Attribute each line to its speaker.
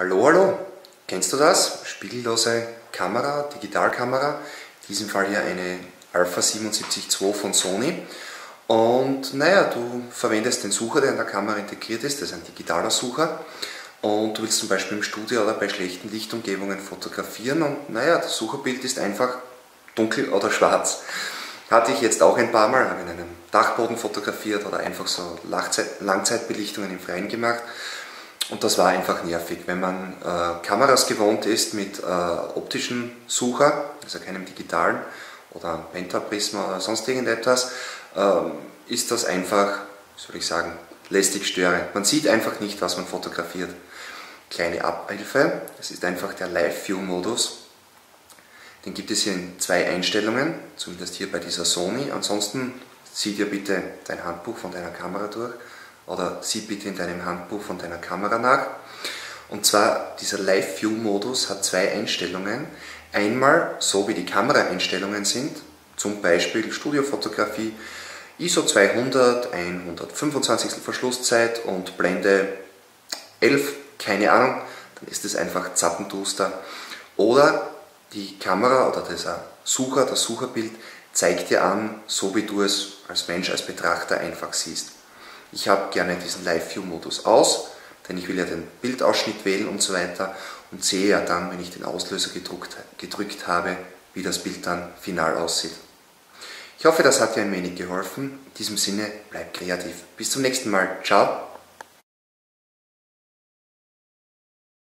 Speaker 1: Hallo, hallo. Kennst du das? Spiegellose Kamera, Digitalkamera. In diesem Fall hier eine Alpha 77 II von Sony. Und naja, du verwendest den Sucher, der in der Kamera integriert ist, das ist ein digitaler Sucher. Und du willst zum Beispiel im Studio oder bei schlechten Lichtumgebungen fotografieren und naja, das Sucherbild ist einfach dunkel oder schwarz. Hatte ich jetzt auch ein paar Mal, habe in einem Dachboden fotografiert oder einfach so Langzeitbelichtungen im Freien gemacht. Und das war einfach nervig. Wenn man äh, Kameras gewohnt ist mit äh, optischen Sucher, also keinem digitalen oder Pentaprisma oder sonst irgendetwas, äh, ist das einfach, soll ich sagen, lästig störend. Man sieht einfach nicht, was man fotografiert. Kleine Abhilfe, das ist einfach der Live-View-Modus. Den gibt es hier in zwei Einstellungen, zumindest hier bei dieser Sony. Ansonsten zieh dir bitte dein Handbuch von deiner Kamera durch oder sieh bitte in deinem Handbuch von deiner Kamera nach. Und zwar dieser Live-View-Modus hat zwei Einstellungen. Einmal so wie die Kameraeinstellungen sind, zum Beispiel Studiofotografie, ISO 200, 125 Verschlusszeit und Blende 11, keine Ahnung, dann ist es einfach zappenduster. Oder die Kamera oder dieser Sucher, das Sucherbild zeigt dir an, so wie du es als Mensch, als Betrachter einfach siehst. Ich habe gerne diesen Live-View-Modus aus, denn ich will ja den Bildausschnitt wählen und so weiter und sehe ja dann, wenn ich den Auslöser gedrückt, gedrückt habe, wie das Bild dann final aussieht. Ich hoffe, das hat dir ein wenig geholfen. In diesem Sinne, bleib kreativ. Bis zum nächsten Mal. Ciao.